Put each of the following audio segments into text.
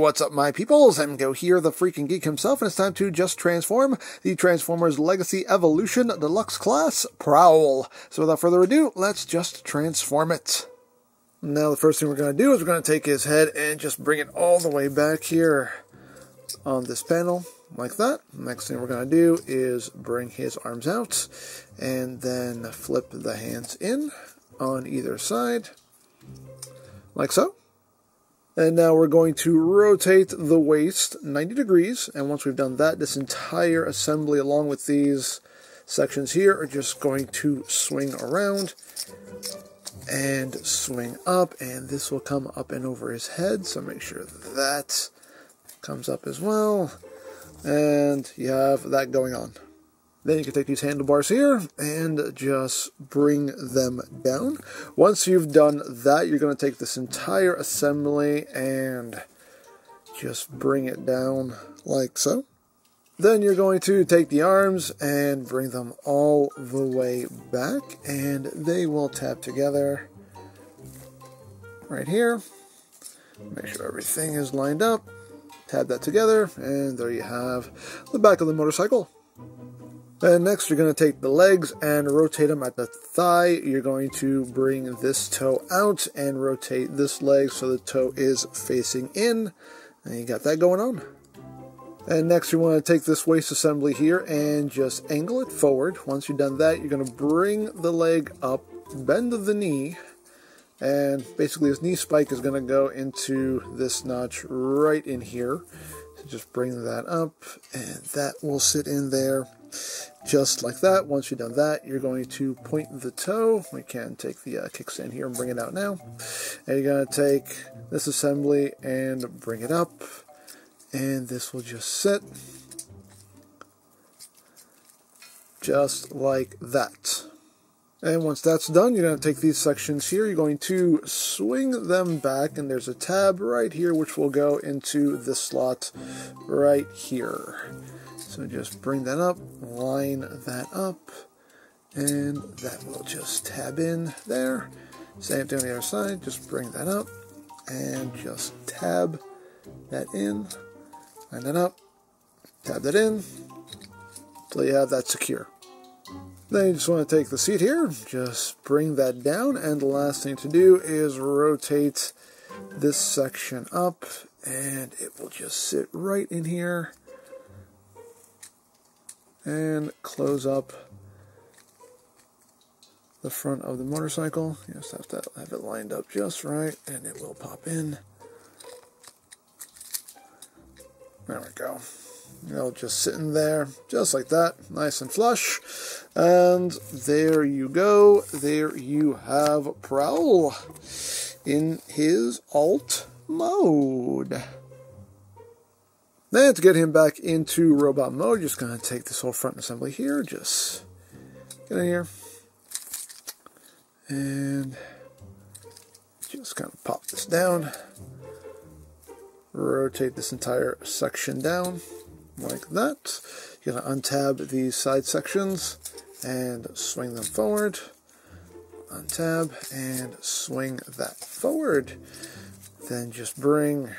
What's up, my peoples? Emgo here, the freaking geek himself, and it's time to just transform the Transformers Legacy Evolution Deluxe Class Prowl. So without further ado, let's just transform it. Now the first thing we're going to do is we're going to take his head and just bring it all the way back here on this panel, like that. Next thing we're going to do is bring his arms out, and then flip the hands in on either side, like so. And now we're going to rotate the waist 90 degrees. And once we've done that, this entire assembly along with these sections here are just going to swing around and swing up. And this will come up and over his head. So make sure that comes up as well. And you have that going on. Then you can take these handlebars here and just bring them down. Once you've done that, you're going to take this entire assembly and just bring it down like so. Then you're going to take the arms and bring them all the way back and they will tap together right here. Make sure everything is lined up. Tab that together and there you have the back of the motorcycle. And next you're going to take the legs and rotate them at the thigh. You're going to bring this toe out and rotate this leg so the toe is facing in. And you got that going on. And next you want to take this waist assembly here and just angle it forward. Once you've done that, you're going to bring the leg up, bend the knee, and basically this knee spike is going to go into this notch right in here. So just bring that up, and that will sit in there just like that. Once you've done that, you're going to point the toe. We can take the uh, kickstand here and bring it out now. And you're going to take this assembly and bring it up. And this will just sit just like that. And once that's done, you're going to take these sections here, you're going to swing them back, and there's a tab right here which will go into the slot right here. So just bring that up, line that up, and that will just tab in there. Same thing on the other side, just bring that up, and just tab that in, line that up, tab that in, until you have that secure. Then you just want to take the seat here, just bring that down, and the last thing to do is rotate this section up, and it will just sit right in here and close up the front of the motorcycle. You just have to have it lined up just right and it will pop in. There we go. It'll just sit in there, just like that, nice and flush. And there you go. There you have Prowl in his alt mode. Then to get him back into robot mode, just going to take this whole front assembly here, just get in here, and just kind of pop this down, rotate this entire section down like that. You're going to untab these side sections and swing them forward, untab and swing that forward. Then just bring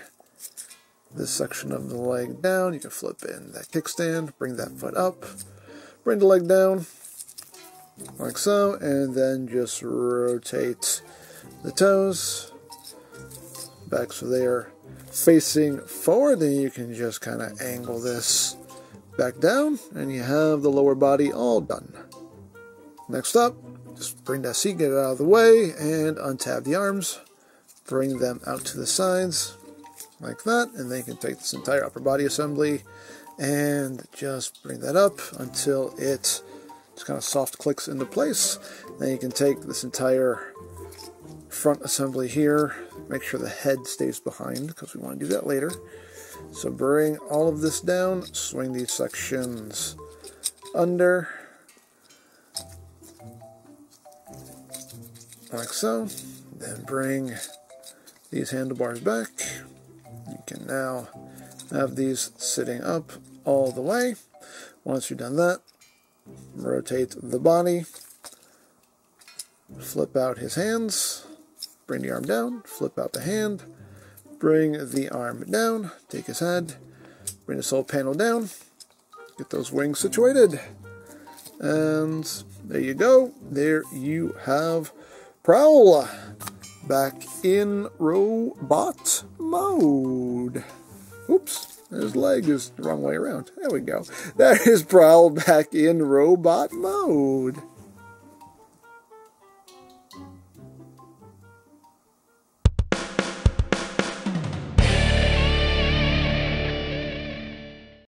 this section of the leg down. You can flip in that kickstand, bring that foot up, bring the leg down, like so, and then just rotate the toes back so they are facing forward. Then you can just kind of angle this back down, and you have the lower body all done. Next up, just bring that seat, get it out of the way, and untab the arms. Bring them out to the sides, like that, and then you can take this entire upper body assembly and just bring that up until it just kind of soft clicks into place. Then you can take this entire front assembly here, make sure the head stays behind because we want to do that later. So bring all of this down, swing these sections under, like so. Then bring these handlebars back, can now have these sitting up all the way. Once you've done that, rotate the body, flip out his hands, bring the arm down, flip out the hand, Bring the arm down, take his head, bring the soul panel down, get those wings situated. And there you go. There you have Prowl back in robot mode. Oops, his leg is the wrong way around. There we go. That is Prowl back in robot mode.